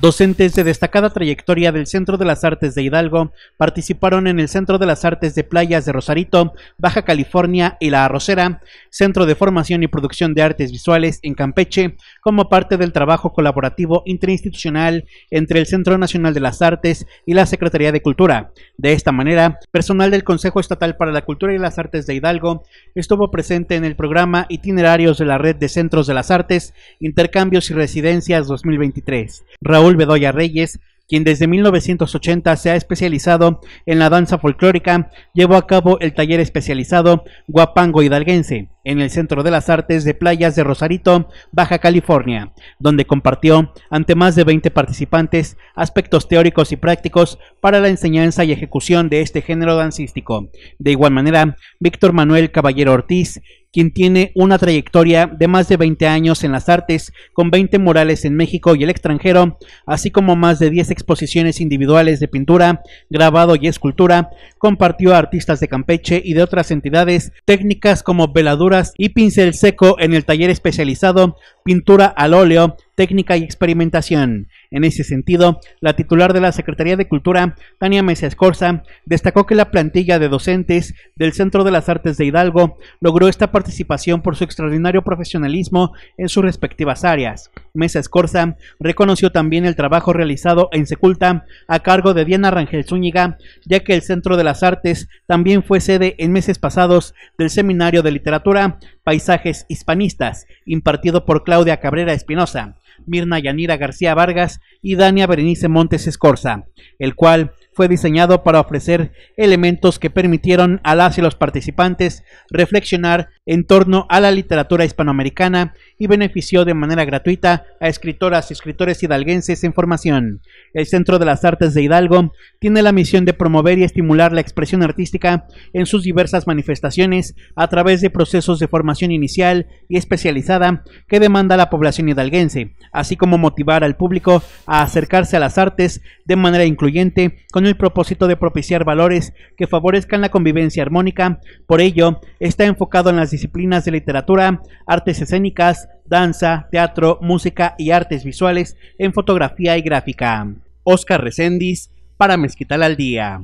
Docentes de destacada trayectoria del Centro de las Artes de Hidalgo participaron en el Centro de las Artes de Playas de Rosarito, Baja California y La Arrocera, Centro de Formación y Producción de Artes Visuales en Campeche, como parte del trabajo colaborativo interinstitucional entre el Centro Nacional de las Artes y la Secretaría de Cultura. De esta manera, personal del Consejo Estatal para la Cultura y las Artes de Hidalgo estuvo presente en el programa Itinerarios de la Red de Centros de las Artes, Intercambios y Residencias 2023. Raúl Bedoya Reyes, quien desde 1980 se ha especializado en la danza folclórica, llevó a cabo el taller especializado Guapango Hidalguense en el Centro de las Artes de Playas de Rosarito, Baja California, donde compartió ante más de 20 participantes aspectos teóricos y prácticos para la enseñanza y ejecución de este género dancístico. De igual manera, Víctor Manuel Caballero Ortiz, quien tiene una trayectoria de más de 20 años en las artes, con 20 murales en México y el extranjero, así como más de 10 exposiciones individuales de pintura, grabado y escultura, compartió a artistas de Campeche y de otras entidades técnicas como veladuras y pincel seco en el taller especializado Pintura al óleo, técnica y experimentación. En ese sentido, la titular de la Secretaría de Cultura, Tania Mesa Escorza, destacó que la plantilla de docentes del Centro de las Artes de Hidalgo logró esta participación por su extraordinario profesionalismo en sus respectivas áreas. Mesa Escorza reconoció también el trabajo realizado en Seculta a cargo de Diana Rangel Zúñiga, ya que el Centro de las Artes también fue sede en meses pasados del Seminario de Literatura Paisajes Hispanistas, impartido por Claudia Cabrera Espinosa. Mirna Yanira García Vargas y Dania Berenice Montes Escorza, el cual fue diseñado para ofrecer elementos que permitieron a las y los participantes reflexionar en torno a la literatura hispanoamericana y benefició de manera gratuita a escritoras y escritores hidalguenses en formación. El Centro de las Artes de Hidalgo tiene la misión de promover y estimular la expresión artística en sus diversas manifestaciones a través de procesos de formación inicial y especializada que demanda la población hidalguense, así como motivar al público a acercarse a las artes de manera incluyente con el propósito de propiciar valores que favorezcan la convivencia armónica. Por ello, está enfocado en las disciplinas de literatura, artes escénicas, danza, teatro, música y artes visuales en fotografía y gráfica. Oscar Recendis para Mezquital al Día.